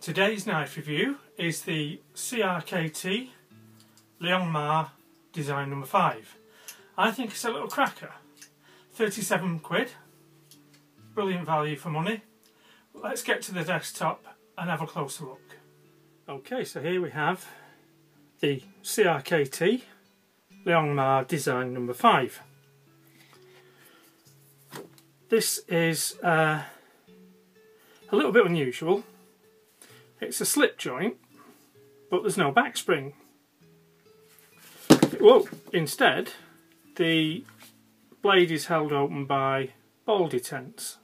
Today's knife review is the CRKT Liong Mah design number 5. I think it's a little cracker. 37 quid. Brilliant value for money. Let's get to the desktop and have a closer look. Okay, so here we have the CRKT Liong Mah design number 5. This is uh, a little bit unusual. It's a slip joint, but there's no back spring. Well, instead, the blade is held open by ball detents.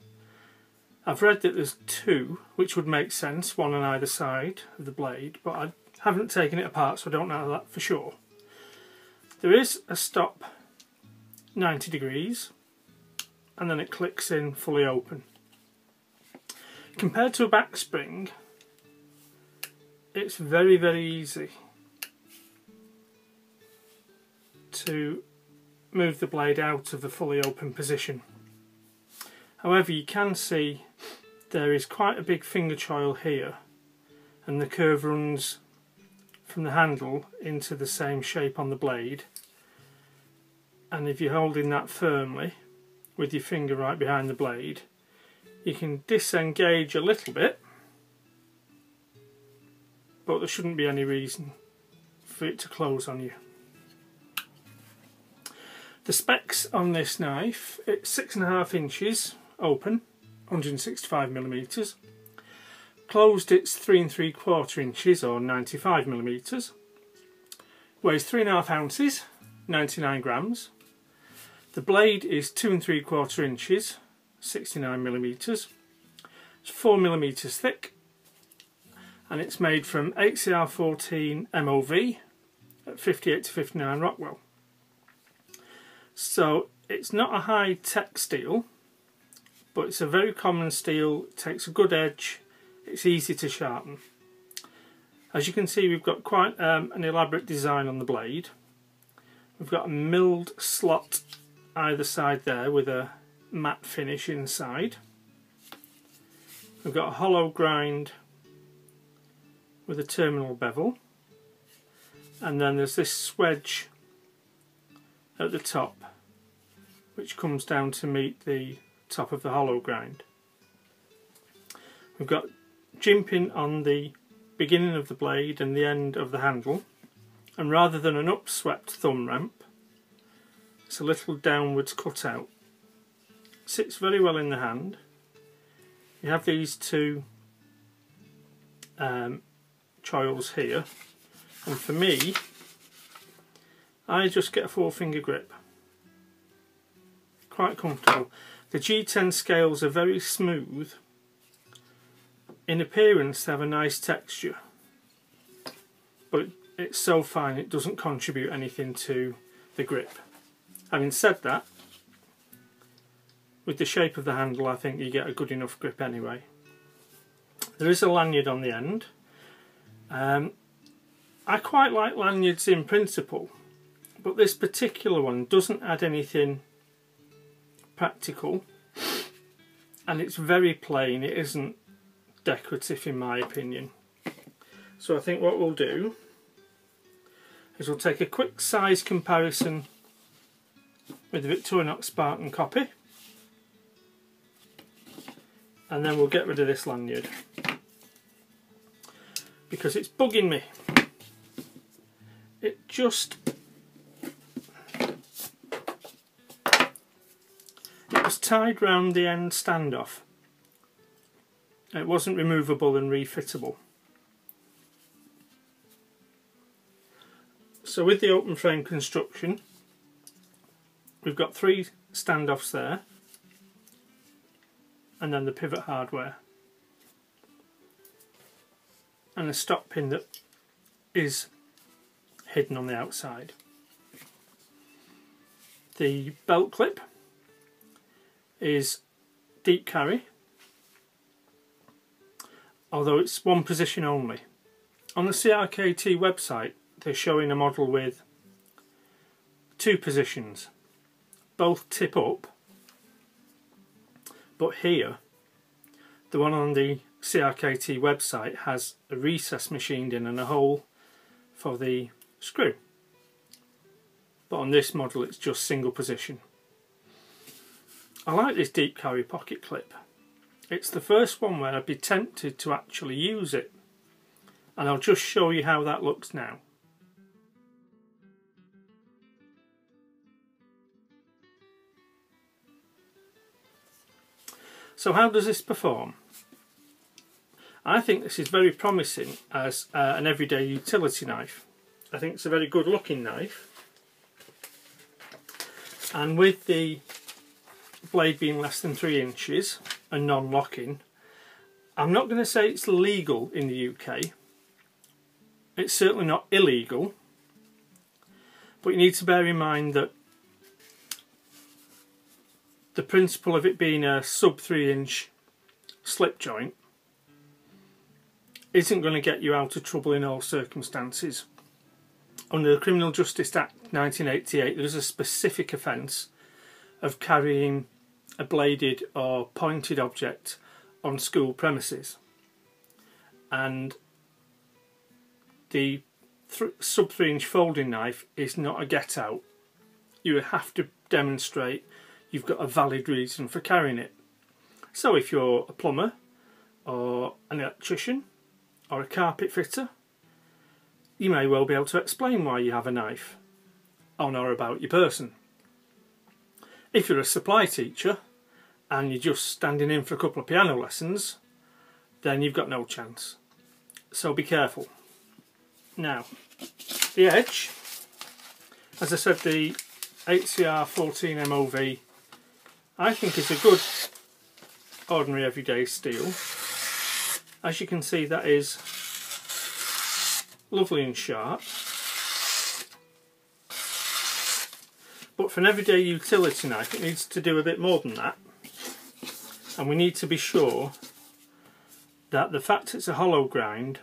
I've read that there's two, which would make sense, one on either side of the blade, but I haven't taken it apart, so I don't know that for sure. There is a stop 90 degrees, and then it clicks in fully open. Compared to a back spring, it's very very easy to move the blade out of the fully open position. However you can see there is quite a big finger choil here and the curve runs from the handle into the same shape on the blade and if you're holding that firmly with your finger right behind the blade you can disengage a little bit but there shouldn't be any reason for it to close on you. The specs on this knife, it's six and a half inches open, 165 millimeters. Closed it's three and three quarter inches or 95 millimeters. Weighs three and a half ounces, 99 grams. The blade is two and three quarter inches, 69 millimeters. It's four millimeters thick and it's made from 8CR14 MOV at 58 to 59 Rockwell. So it's not a high tech steel, but it's a very common steel, takes a good edge, it's easy to sharpen. As you can see we've got quite um, an elaborate design on the blade. We've got a milled slot either side there with a matte finish inside. We've got a hollow grind with a terminal bevel and then there's this swedge at the top which comes down to meet the top of the hollow grind. We've got jimping on the beginning of the blade and the end of the handle and rather than an upswept thumb ramp it's a little downwards cutout. Sits very well in the hand. You have these two um, choils here. And for me I just get a four finger grip. Quite comfortable. The G10 scales are very smooth. In appearance they have a nice texture. But it's so fine it doesn't contribute anything to the grip. Having said that with the shape of the handle I think you get a good enough grip anyway. There is a lanyard on the end um, I quite like lanyards in principle, but this particular one doesn't add anything practical and it's very plain, it isn't decorative in my opinion. So I think what we'll do is we'll take a quick size comparison with the Victorinox Spartan copy and then we'll get rid of this lanyard because it's bugging me. It just it was tied round the end standoff. It wasn't removable and refittable. So with the open frame construction we've got three standoffs there and then the pivot hardware and a stop pin that is hidden on the outside. The belt clip is deep carry although it's one position only. On the CRKT website they're showing a model with two positions both tip up but here the one on the CRKT website has a recess machined in and a hole for the screw. But on this model it's just single position. I like this deep carry pocket clip. It's the first one where I'd be tempted to actually use it. And I'll just show you how that looks now. So how does this perform? I think this is very promising as uh, an everyday utility knife. I think it's a very good looking knife. And with the blade being less than three inches and non-locking, I'm not going to say it's legal in the UK. It's certainly not illegal. But you need to bear in mind that the principle of it being a sub 3 inch slip joint isn't going to get you out of trouble in all circumstances. Under the Criminal Justice Act 1988 there is a specific offence of carrying a bladed or pointed object on school premises and the th sub 3 inch folding knife is not a get out. You have to demonstrate you've got a valid reason for carrying it. So if you're a plumber or an electrician or a carpet fitter, you may well be able to explain why you have a knife on or about your person. If you're a supply teacher and you're just standing in for a couple of piano lessons, then you've got no chance. So be careful. Now, the edge, as I said, the 8CR14 MOV I think is a good ordinary everyday steel. As you can see that is lovely and sharp. But for an everyday utility knife it needs to do a bit more than that. And we need to be sure that the fact it's a hollow grind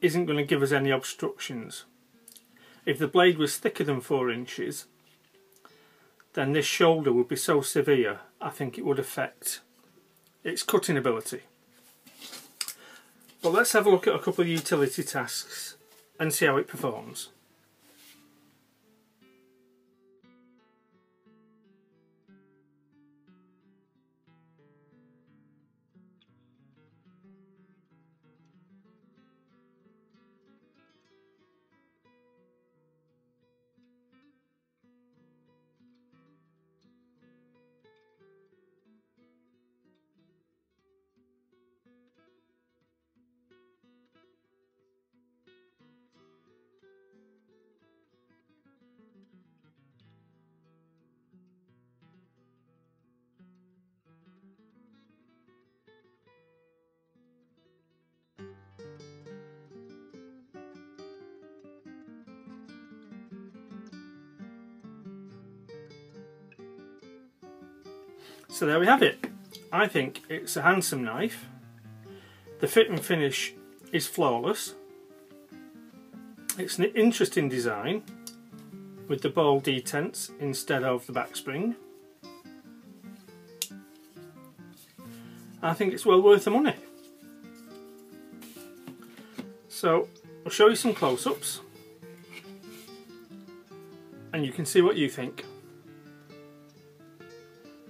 isn't going to give us any obstructions. If the blade was thicker than 4 inches then this shoulder would be so severe I think it would affect its cutting ability. But let's have a look at a couple of utility tasks and see how it performs. So there we have it. I think it's a handsome knife. The fit and finish is flawless. It's an interesting design with the ball detents instead of the back spring. I think it's well worth the money. So I'll show you some close-ups and you can see what you think.